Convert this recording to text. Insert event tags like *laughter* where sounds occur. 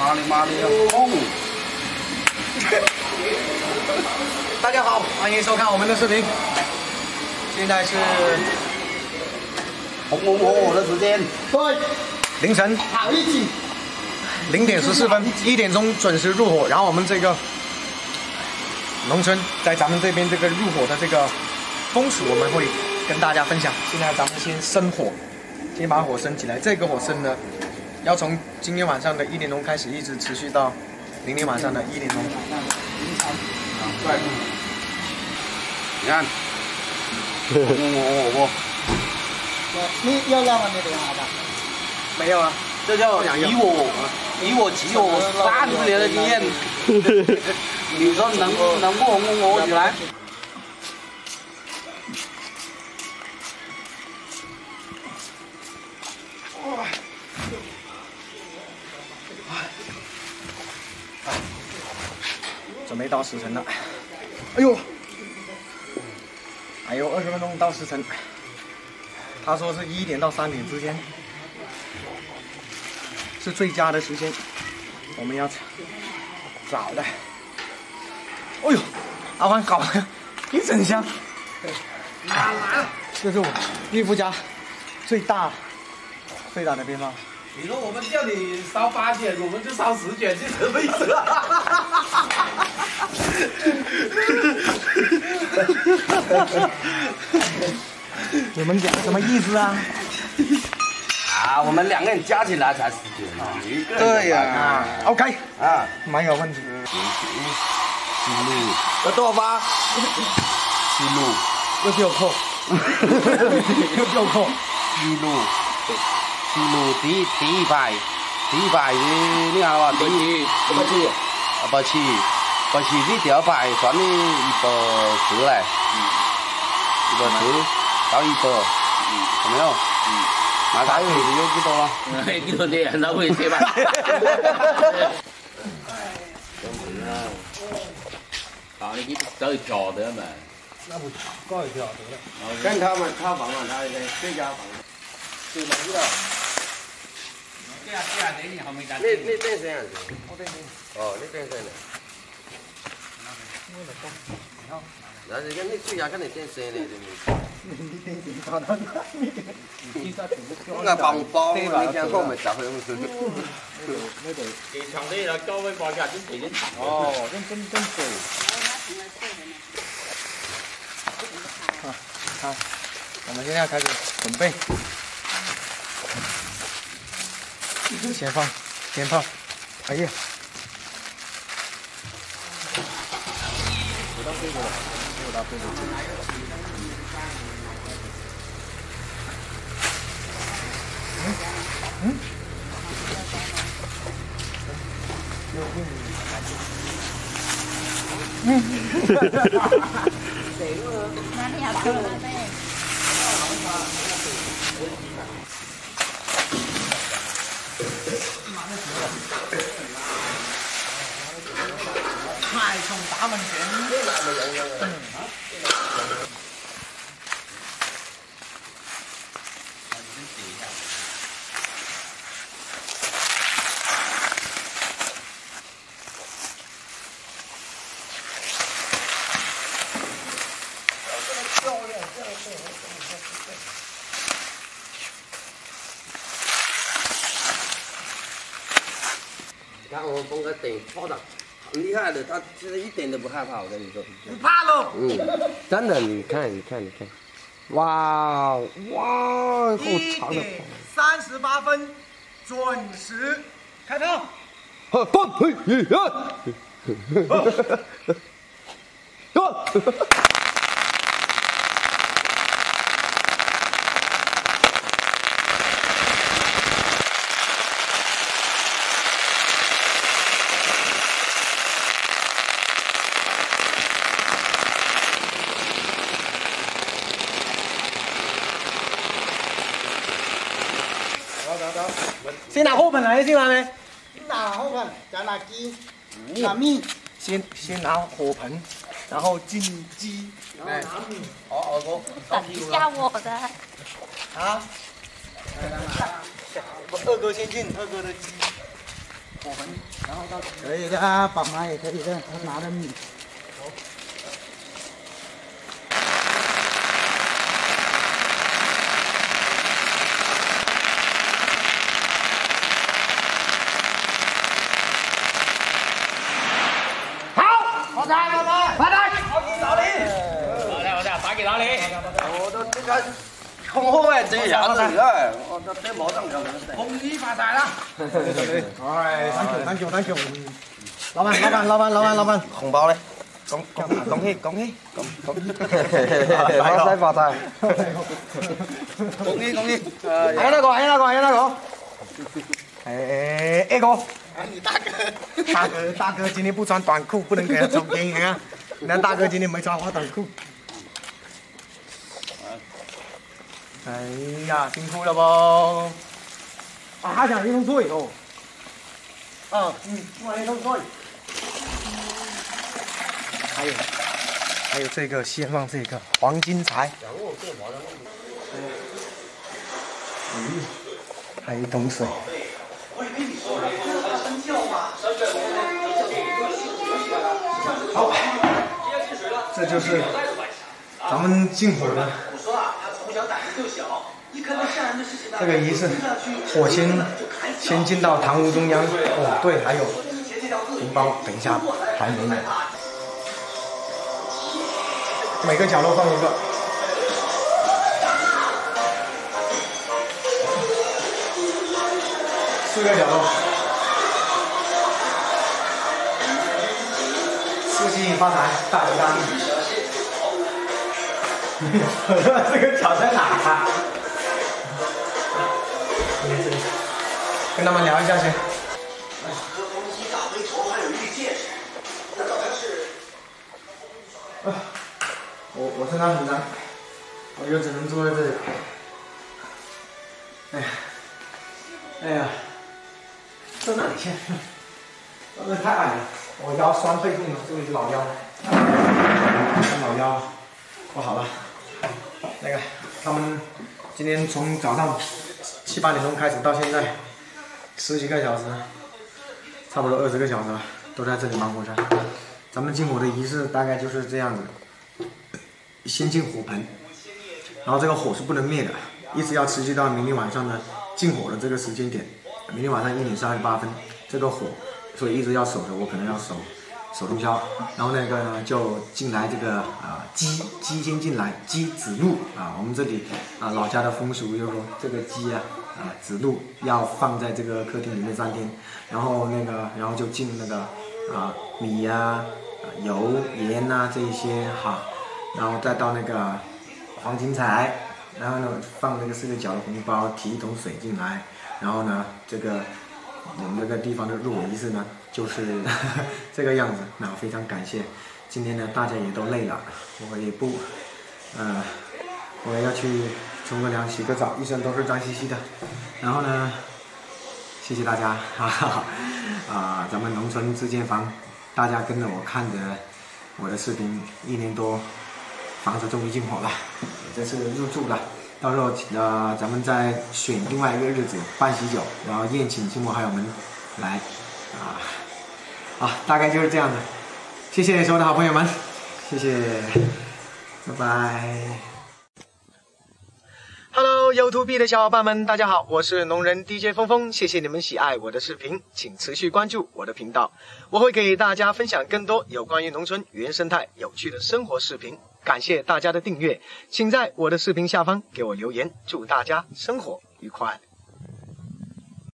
妈的妈的轰！大家好，欢迎收看我们的视频。现在是红红火火的时间，对凌晨好一起，零点十四分，一点钟准时入伙。然后我们这个农村在咱们这边这个入伙的这个风俗，我们会跟大家分享。现在咱们先生火，先把火升起来。这个火生呢，要从今天晚上的一点钟开始，一直持续到明天晚上的一点钟。你看，我我我我，你要要吗？你等下吧。没有啊，这叫以我以我及我三十年的经验，你说能不能不红红火火起来？准备到时辰了。哎呦，还有二十分钟到时辰。他说是一点到三点之间是最佳的时间，我们要找的。哎呦，阿欢搞了一整箱？这是我岳父家最大最大的鞭炮。你说我们叫你烧八卷，我们就烧十卷，是什么意思 *laughs* *laughs* 你们讲？什么意思啊？啊，我们两个人加起来才十卷啊，一个人对呀、啊。OK，啊，没有问题。记录要多少发？记录又给我扣，*laughs* 又给我扣。记录记录第第一排，第一排你你看嘛，第一。不去，啊不去，不去你第二排算你一百十嘞，一百十到一百，有没有？那他有有几多了？幾多啲人都會寫埋。啊，你走去跳的嘛？那不高一条得了。跟他们套房啊，他的这家房，对了，知道。這樣這樣等你後面你你等谁啊？哦，你等谁呢？那是跟你最下跟你等谁呢？我個棒棒，你講我咪就去。你場地啦，交位報價先提前談。哦，真真真对。好，我们现在开始准备，先放先放。哎呀，回到背后了，回到背后去。哪里要吃了呗？太冲大门前。看我崩个顶炮的，很厉害的，他现在一点都不害怕，我跟你说。不怕喽。嗯，真的，你看，你看，你看，哇哇，好一长的点三十八分，准时开炮。炮，放嘿嘿 *laughs* 嘿，先拿后本来先拿没？拿后盆，再拿鸡，拿米，先先拿火盆，然后进鸡。哎，好，二哥，等一下我的，啊，我二哥先进，二哥的鸡。火盆，然后到可以的啊，爸妈也可以的，他拿的米。好，发财，发财，发财！好的好的，打给哪里？我都这个空后哎，这下子哎，我这这毛上条的。恭喜发财了！哎，thank you，thank you，thank you。老板，老板，老板，老板，老板，红包嘞！恭恭恭喜恭喜恭恭喜！发财发财！恭喜恭喜！还有那个，还有那个，还有那个。哎，二哥，你大哥，大哥，大哥今天不穿短裤，不能给他抽烟啊！你看大哥今天没穿花短裤。哎呀，辛苦了不？啊，还想一桶水哦。啊，嗯，我一桶水。还有，还有这个，先放这个黄金财。嗯，还有一桶水。好，这就是咱们进火的这个仪式，火先先进到堂屋中央。哦，对，还有红包，等一下还没有。每个角落放一个。四个角落，四季发财，大吉大利。这个脚在哪啊？跟他们聊一下先。啊，我我身上紧张，我就只能坐在这里。哎呀，哎呀。坐哪里去？这太矮了，我腰酸背痛了，这位是老腰，老腰不好了。那个，他们今天从早上七八点钟开始到现在，十几个小时，差不多二十个小时。了，都在这里忙活着。咱们进火的仪式大概就是这样子：先进火盆，然后这个火是不能灭的，一直要持续到明天晚上的进火的这个时间点。明天晚上一点三十八分，这个火，所以一直要守着，我可能要守。守通宵。然后那个呢，就进来这个啊鸡鸡先进来，鸡子路啊，我们这里啊老家的风俗就是说，这个鸡啊啊子路要放在这个客厅里面三天，然后那个然后就进那个啊米呀、油盐呐这一些哈，然后再到那个黄金彩，然后呢放那个四个角的红包，提一桶水进来。然后呢，这个我们这个地方的入伙仪式呢，就是 *laughs* 这个样子。那非常感谢，今天呢大家也都累了，我也不，呃，我也要去冲个凉、洗个澡，一身都是脏兮兮的。然后呢，谢谢大家，哈哈，啊，咱们农村自建房，大家跟着我看着我的视频一年多，房子终于进伙了，这次入住了。到时候呃，咱们再选另外一个日子办喜酒，然后宴请亲朋好友们来，啊，好，大概就是这样的。谢谢所有的好朋友们，谢谢，拜拜。Hello YouTube 的小伙伴们，大家好，我是农人 DJ 峰峰，谢谢你们喜爱我的视频，请持续关注我的频道，我会给大家分享更多有关于农村原生态有趣的生活视频。感谢大家的订阅，请在我的视频下方给我留言，祝大家生活愉快。